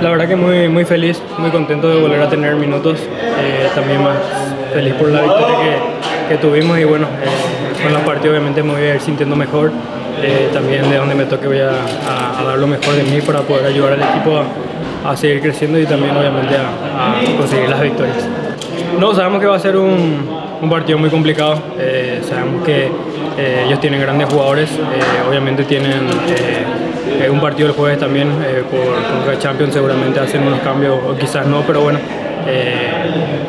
La verdad que muy, muy feliz, muy contento de volver a tener minutos, eh, también más feliz por la victoria que, tuvimos y bueno, eh, con los partidos obviamente me voy a ir sintiendo mejor, eh, también de donde me toque voy a, dar lo mejor de mí para poder ayudar al equipo a, seguir creciendo y también obviamente a, conseguir las victorias. No, sabemos que va a ser un partido muy complicado, sabemos que ellos tienen grandes jugadores, obviamente tienen eh, un partido el jueves también eh, por contra Champions seguramente hacen unos cambios o quizás no, pero bueno, eh,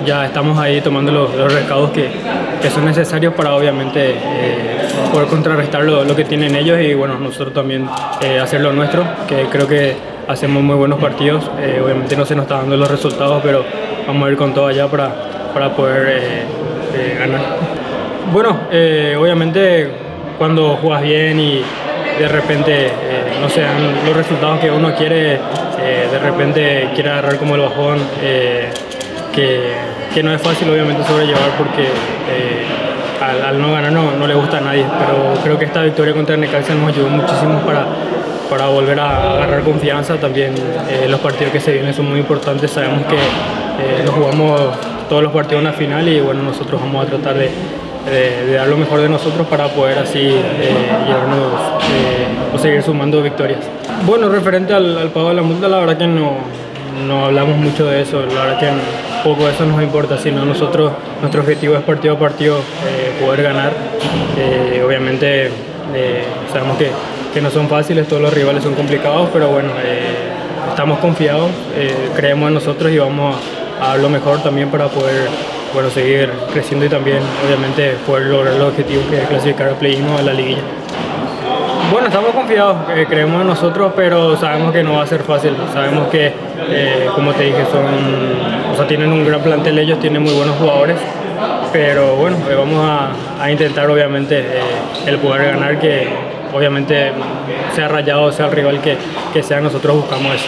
ya estamos ahí tomando los, los que, que, son necesarios para obviamente poder contrarrestar lo, lo, que tienen ellos y bueno, nosotros también hacer lo nuestro, que creo que hacemos muy buenos partidos, obviamente no se nos está dando los resultados, pero vamos a ir con todo allá para, para poder ganar. Bueno, obviamente cuando juegas bien y de repente no sean los resultados que uno quiere, eh, de repente quiere agarrar como el bajón, eh, que, que, no es fácil obviamente sobrellevar porque eh, al, al, no ganar no, no, le gusta a nadie, pero creo que esta victoria contra Necaxa nos ayudó muchísimo para, para volver a agarrar confianza, también los partidos que se vienen son muy importantes, sabemos que nos jugamos todos los partidos en la final y bueno, nosotros vamos a tratar de de, de, dar lo mejor de nosotros para poder así eh, llevarnos eh, o seguir sumando victorias. Bueno, referente al, al, pago de la multa, la verdad que no, no hablamos mucho de eso, la verdad que poco de eso nos importa, sino nosotros, nuestro objetivo es partido a partido eh, poder ganar. Eh, obviamente eh, sabemos que, que, no son fáciles, todos los rivales son complicados, pero bueno, estamos confiados, creemos en nosotros y vamos a, a dar lo mejor también para poder bueno, seguir creciendo y también obviamente poder lograr los objetivos que es clasificar al play a la liguilla. Bueno, estamos confiados, eh, creemos en nosotros, pero sabemos que no va a ser fácil. Sabemos que, eh, como te dije, son, o sea, tienen un gran plantel ellos, tienen muy buenos jugadores, pero bueno, eh, vamos a, a, intentar obviamente eh, el poder ganar, que obviamente sea rayado, sea el rival que, que sea, nosotros buscamos eso.